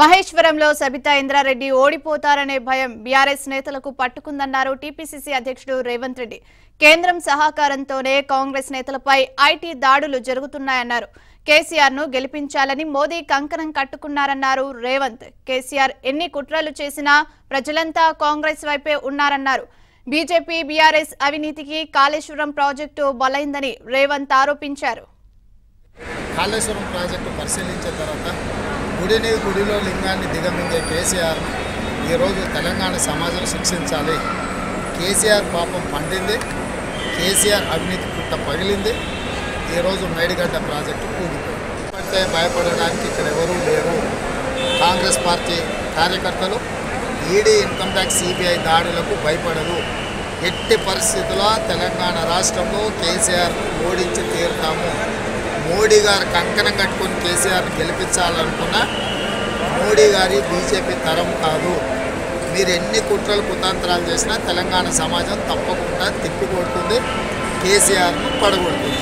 మహేశ్వరంలో సబితా ఇంద్రారెడ్డి ఓడిపోతారనే భయం బీఆర్ఎస్ నేతలకు పట్టుకుందన్నారు టీపీసీసీ అధ్యక్షుడు రేవంత్ రెడ్డి. కేంద్రం సహకారంతోనే కాంగ్రెస్ నేతలపై ఐటీ దాడులు జరుగుతున్నాయన్నారు. కేసీఆర్ను గెలిపించాలని మోదీ కంకణం కట్టుకున్నారన్నారు రేవంత్. కేసీఆర్ ఎన్ని కుట్రలు చేసినా ప్రజలంతా కాంగ్రెస్ వైపే ఉన్నారన్నారు. బీజేపీ బీఆర్ఎస్ అవినీతికి కాళేశ్వరం ప్రాజెక్టు బలైందని రేవంత్ ఆరోపించారు. కాళేశ్వరం ప్రాజెక్టు పరిశీలించిన తర్వాత గుడిని గుడిలో లింగాన్ని దిగమింగే కేసీఆర్ ఈరోజు తెలంగాణ సమాజం శిక్షించాలి. కేసీఆర్ పాపం పండింది. కేసీఆర్ అవినీతి పుట్ట పగిలింది. ఈరోజు మేడిగడ్డ ప్రాజెక్టు కూలిపోయింది. పడితే భయపడడానికి ఇక్కడ ఎవరూ లేరు. కాంగ్రెస్ పార్టీ కార్యకర్తలు ఈడీ ఇన్కమ్ ట్యాక్స్ సిబిఐ దాడులకు భయపడరు. ఎట్టి పరిస్థితుల్లో తెలంగాణ రాష్ట్రంలో కేసీఆర్ ఓడించి తీరుతాము. మోడీ గారు కంకణం కట్టుకొని కేసీఆర్ని గెలిపించాలనుకున్న మోడీ గారి బీజేపీ తరం కాదు. మీరు ఎన్ని కుట్రలు కుతంత్రాలు చేసినా తెలంగాణ సమాజం తప్పకుండా తిప్పికొడుతుంది కేసీఆర్ను పడగొడుతుంది.